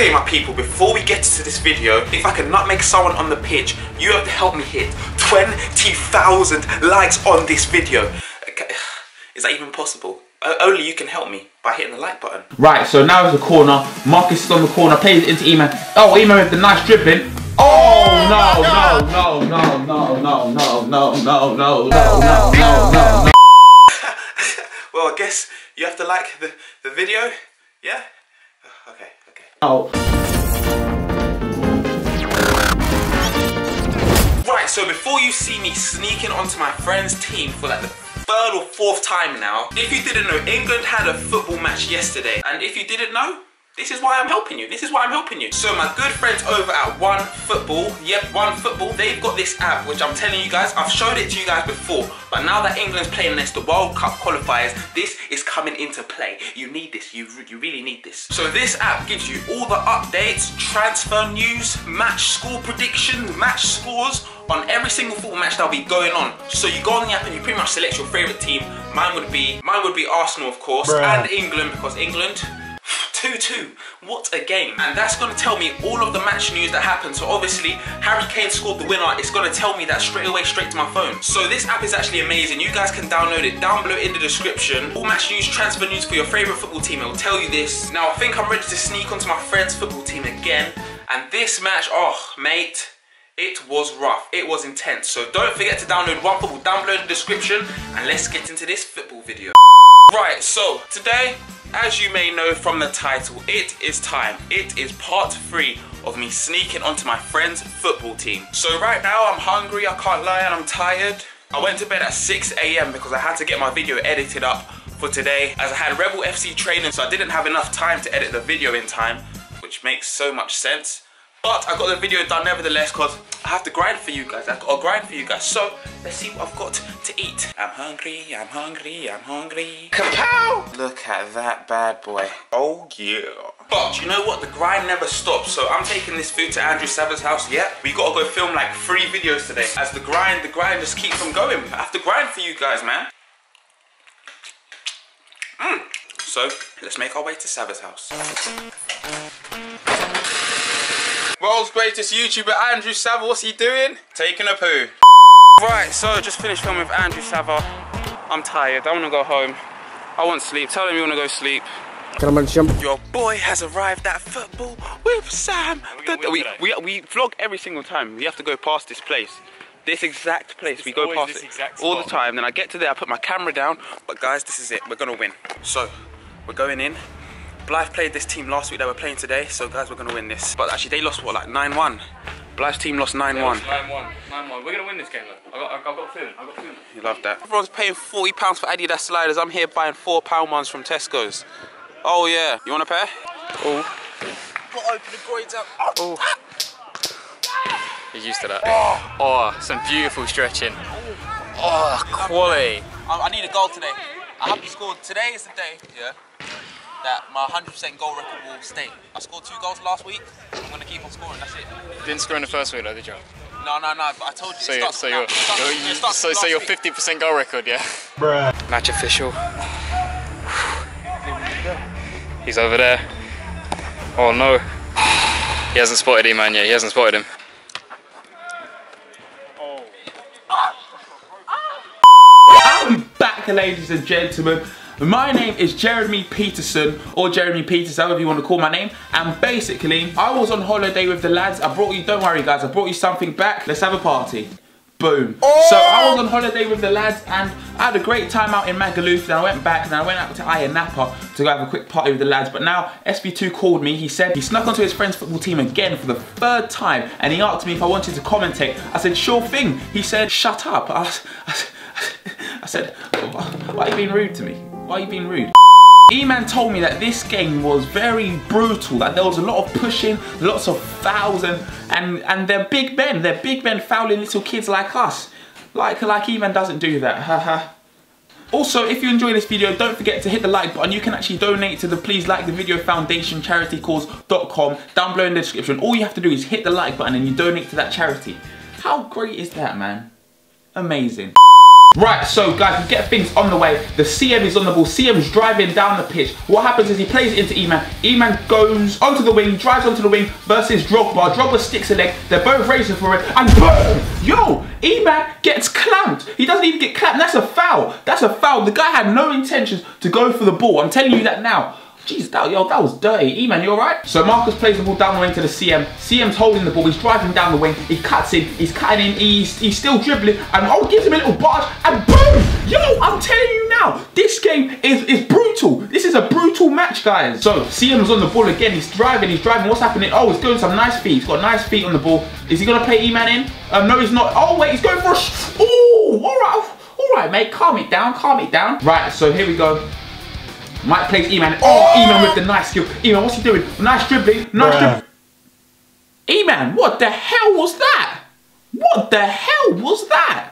Okay, my people, before we get to this video, if I can nutmeg someone on the pitch, you have to help me hit 20,000 likes on this video. Okay. Is that even possible? Uh, only you can help me by hitting the like button. Right, so now it's the corner. Marcus is on the corner, plays it into Eman. Oh, Eman with the nice dribbling. Oh, no, no, no, no, no, no, no, no, no, no, no, no, no, no. well, I guess you have to like the, the video, yeah? Oh. Right, so before you see me sneaking onto my friend's team for like the third or fourth time now, if you didn't know, England had a football match yesterday. And if you didn't know, this is why I'm helping you. This is why I'm helping you. So my good friends over at OneFootball, yep, OneFootball, they've got this app, which I'm telling you guys, I've showed it to you guys before, but now that England's playing against the World Cup qualifiers, this is coming into play. You need this, you, you really need this. So this app gives you all the updates, transfer news, match score predictions, match scores, on every single football match that'll be going on. So you go on the app and you pretty much select your favourite team. Mine would be mine would be Arsenal of course Bruh. and England because England 2-2. What a game. And that's going to tell me all of the match news that happened. So obviously, Harry Kane scored the winner. It's going to tell me that straight away, straight to my phone. So this app is actually amazing. You guys can download it down below in the description. All match news, transfer news for your favourite football team. It will tell you this. Now, I think I'm ready to sneak onto my friend's football team again. And this match, oh, mate, it was rough. It was intense. So don't forget to download OneFootball down below in the description. And let's get into this football video. Right, so today as you may know from the title, it is time. It is part three of me sneaking onto my friend's football team. So right now I'm hungry, I can't lie, and I'm tired. I went to bed at 6 a.m. because I had to get my video edited up for today as I had Rebel FC training so I didn't have enough time to edit the video in time, which makes so much sense. But I got the video done nevertheless because I have to grind for you guys. I've got to grind for you guys. So let's see what I've got to eat. I'm hungry, I'm hungry, I'm hungry. Kapow! Look at that bad boy. Oh yeah. But you know what? The grind never stops. So I'm taking this food to Andrew Savva's house. Yeah, we gotta go film like three videos today. As the grind, the grind just keeps on going. I have to grind for you guys, man. Mm. So let's make our way to Savva's house. World's greatest YouTuber, Andrew Savva. What's he doing? Taking a poo. Right, so just finished filming with Andrew Savva. I'm tired. I want to go home. I want sleep. Tell him you want to go sleep. Can I jump? Your boy has arrived at football with Sam. We, we, we vlog every single time. We have to go past this place. This exact place. It's we go past it all the time. Then I get to there, I put my camera down. But guys, this is it. We're going to win. So, we're going in. Blythe played this team last week that we're playing today, so guys, we're gonna win this. But actually, they lost what, like 9-1? Blythe's team lost 9-1. 9-1, 9-1. We're gonna win this game though. I got, I got a feeling, I've got a feeling. You love that. Everyone's paying 40 pounds for Adidas sliders. I'm here buying four pound ones from Tesco's. Oh yeah, you want a pair? Oh. Got open the groins up. Oh. Ah! He's used to that. Oh, oh some beautiful stretching. Oh, quality. I, I need a goal today. I haven't scored. Today is the day. Yeah that my 100% goal record will stay. I scored two goals last week. I'm going to keep on scoring. That's it. didn't score in the first week, though, did you? No, no, no. But I told you. So, you, so you're, you, so, so your 50% goal record, yeah. Bruh. Match official. He's over there. Oh no. He hasn't spotted him, man. Yeah, he hasn't spotted him. I'm back, ladies and gentlemen. My name is Jeremy Peterson, or Jeremy Peters, however you want to call my name. And basically, I was on holiday with the lads. I brought you, don't worry guys, I brought you something back. Let's have a party. Boom. Oh! So I oh! was on holiday with the lads and I had a great time out in Magaluf. Then I went back and I went out to Ayia Napa to go have a quick party with the lads. But now SV2 called me. He said he snuck onto his friend's football team again for the third time. And he asked me if I wanted to commentate. I said, sure thing. He said, shut up. I, I, I said, why are you being rude to me? Why are you being rude? E-Man told me that this game was very brutal, that there was a lot of pushing, lots of fouls, and, and, and they're big men, they're big men fouling little kids like us. Like, like E-Man doesn't do that, haha. Also, if you enjoy this video, don't forget to hit the like button. You can actually donate to the Please Like the Video Foundation charitycause.com down below in the description. All you have to do is hit the like button and you donate to that charity. How great is that, man? Amazing. Right, so guys, we get things on the way. The CM is on the ball. CM's driving down the pitch. What happens is he plays into E-Man. E-Man goes onto the wing, drives onto the wing versus Drogba. Drogba sticks a leg. They're both racing for it. And boom! Yo, E-Man gets clamped. He doesn't even get clamped. That's a foul. That's a foul. The guy had no intentions to go for the ball. I'm telling you that now. Jeez, that, yo, that was dirty. E-Man, you alright? So Marcus plays the ball down the wing to the CM. CM's holding the ball. He's driving down the wing. He cuts in. He's cutting in. He's, he's still dribbling. And oh, gives him a little barge. And boom! Yo, I'm telling you now, this game is, is brutal. This is a brutal match, guys. So CM's on the ball again. He's driving. He's driving. What's happening? Oh, he's going some nice feet. He's got nice feet on the ball. Is he going to play E-Man in? Um, no, he's not. Oh, wait, he's going for a... Oh, all right. All right, mate. Calm it down. Calm it down. Right, so here we go. Mike plays E-Man. Oh, E-Man with the nice skill. E-Man, what's he doing? Nice dribbling. Nice dribbling. E-Man, what the hell was that? What the hell was that?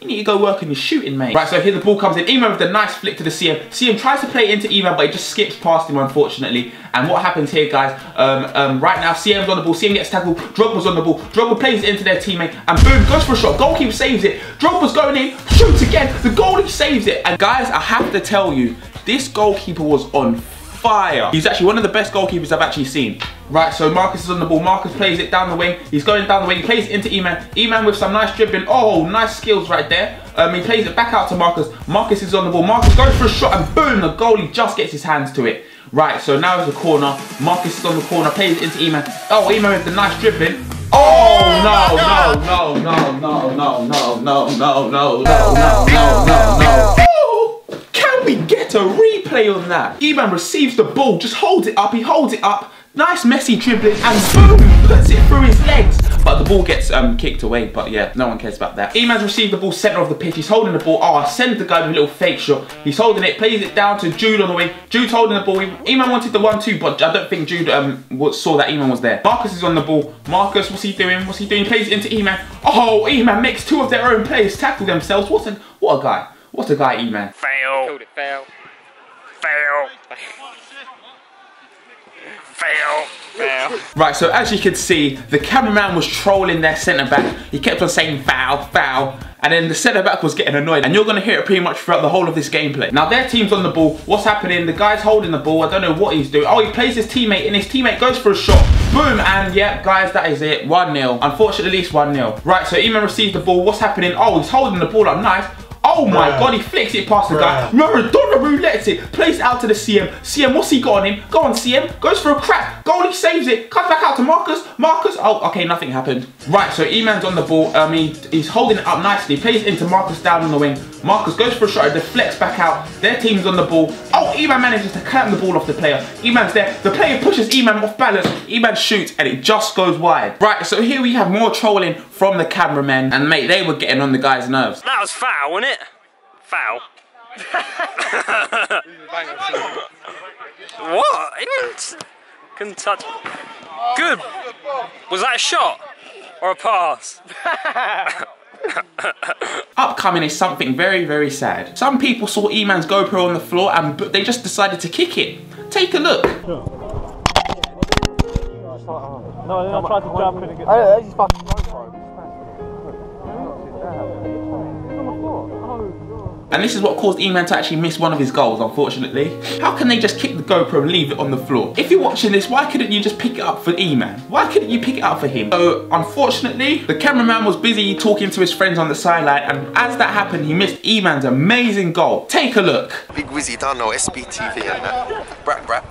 You need to go work on your shooting, mate. Right, so here the ball comes in. E-Man with the nice flick to the CM. CM tries to play it into E-Man, but he just skips past him, unfortunately. And what happens here, guys, um, um, right now, CM's on the ball. CM gets tackled. Drogba's on the ball. Drogba plays it into their teammate. And boom, goes for a shot. Goalkeeper saves it. Drogba's going in. Shoots again. The goalie saves it. And guys, I have to tell you, this goalkeeper was on fire. He's actually one of the best goalkeepers I've actually seen. Right, so Marcus is on the ball. Marcus plays it down the wing. He's going down the wing. He plays it into E-Man. E-Man with some nice dribbling. Oh, nice skills right there. Um, he plays it back out to Marcus. Marcus is on the ball. Marcus goes for a shot and boom, the goalie just gets his hands to it. Right, so now it's a corner. Marcus is on the corner, plays it into E-Man. Oh, E-Man with the nice dribbling. Oh no, no, no, no, no, no, no, no, no, no, no, no, no, no, no. Oh, Can we get a replay on that? E-Man receives the ball, just holds it up, he holds it up, nice messy dribbling, and boom, puts it through his legs. But the ball gets um, kicked away, but yeah, no one cares about that. E-Man's received the ball centre of the pitch, he's holding the ball, oh, I send the guy with a little fake shot. He's holding it, plays it down to Jude on the wing. Jude's holding the ball, E-Man wanted the 1-2, but I don't think Jude um, saw that E-Man was there. Marcus is on the ball. Marcus, what's he doing? What's he doing? He plays it into E-Man. Oh, E-Man makes two of their own players tackle themselves. What a, what a guy. What a guy, E-Man. Fail. Fail. Fail. Fail. Fail. Right, so as you can see, the cameraman was trolling their centre back. He kept on saying foul, foul, and then the centre back was getting annoyed. And you're gonna hear it pretty much throughout the whole of this gameplay. Now their team's on the ball. What's happening? The guy's holding the ball. I don't know what he's doing. Oh, he plays his teammate, and his teammate goes for a shot. Boom, and yeah, guys, that is it. 1-0. Unfortunately, it's 1-0. Right, so Eman receives the ball. What's happening? Oh, he's holding the ball up nice. Oh my Bruh. god, he flicks it past the guy. Bruh. Maradona roulettes it, plays it out to the CM. CM, what's he got on him? Go on, CM. Goes for a crack. Goalie saves it. Comes back out to Marcus. Marcus. Oh, okay, nothing happened. Right, so E-Man's on the ball. Um, he, he's holding it up nicely. Plays into Marcus down on the wing. Marcus goes for a shot. It deflects back out. Their team's on the ball. Oh, E-Man manages to clamp the ball off the player. E-Man's there. The player pushes E-Man off balance. E-Man shoots and it just goes wide. Right, so here we have more trolling from the cameramen. And mate, they were getting on the guy's nerves. That was foul, wasn't it? Foul. what? Couldn't touch. Good. Was that a shot or a pass? Upcoming is something very, very sad. Some people saw E-Man's GoPro on the floor and they just decided to kick it. Take a look. No, then I tried to jump and get. And this is what caused E-Man to actually miss one of his goals, unfortunately. How can they just kick the GoPro and leave it on the floor? If you're watching this, why couldn't you just pick it up for E-Man? Why couldn't you pick it up for him? So, unfortunately, the cameraman was busy talking to his friends on the sideline, and as that happened, he missed E-Man's amazing goal. Take a look. Big Wizzy don't SBTV and that. Brat brat.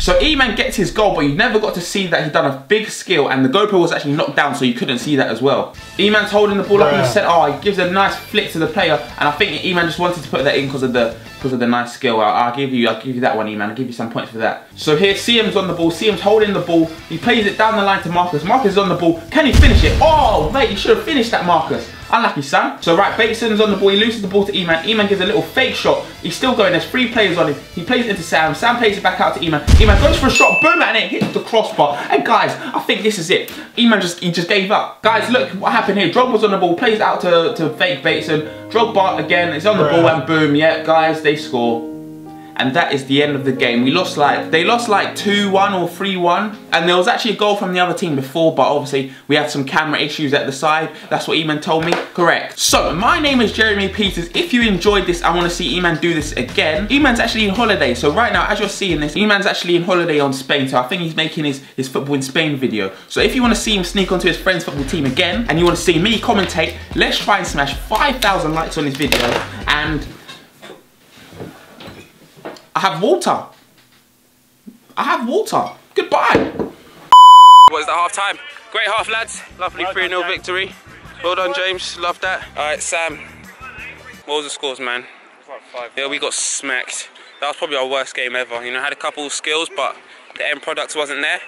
So E-Man gets his goal, but you never got to see that he done a big skill, and the GoPro was actually knocked down, so you couldn't see that as well. E-Man's holding the ball up in the Bruh. centre. Oh, he gives a nice flick to the player, and I think E-Man just wanted to put that in because of the because of the nice skill. I'll, I'll give you, I'll give you that one, E-Man. I'll give you some points for that. So here, CM's on the ball. CM's holding the ball. He plays it down the line to Marcus. Marcus is on the ball. Can he finish it? Oh, mate, you should have finished that, Marcus. Unlucky, son. So right, Bateson's on the ball. He loses the ball to E-Man. E-Man gives a little fake shot. He's still going. There's three players on him. He plays it into Sam. Sam plays it back out to E-Man. E-Man goes for a shot. Boom, and it hits the crossbar. And guys, I think this is it. E-Man just he just gave up. Guys, look what happened here. Drogba's on the ball. Plays out to, to fake Bateson. Drogba again is on the ball and boom. Yeah, guys, they score. And that is the end of the game. We lost like, they lost like 2-1 or 3-1, and there was actually a goal from the other team before, but obviously we had some camera issues at the side. That's what Eman told me. Correct. So, my name is Jeremy Peters. If you enjoyed this, I want to see Eman do this again. Eman's actually in holiday, so right now, as you're seeing this, Eman's actually in holiday on Spain, so I think he's making his, his football in Spain video. So if you want to see him sneak onto his friend's football team again, and you want to see me commentate, let's try and smash 5,000 likes on this video, and I have water. I have water. Goodbye. Was the half time? Great half, lads. Lovely 3 0 victory. Well done, James. Love that. All right, Sam. What was the scores, man? Yeah, we got smacked. That was probably our worst game ever. You know, had a couple of skills, but the end product wasn't there.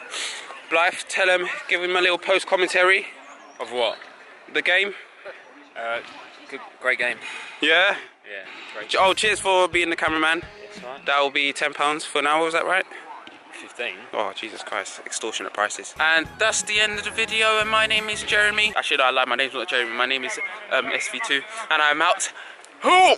Blythe, tell him, give him a little post commentary. Of what? The game. Uh, good, great game. Yeah. Yeah, great. Oh, cheers for being the cameraman. Right. That will be £10 for an hour, is that right? 15. Oh, Jesus Christ, extortionate prices. And that's the end of the video, and my name is Jeremy. Actually, no, I lied, my name's not Jeremy, my name is um, SV2, and I'm out. Who?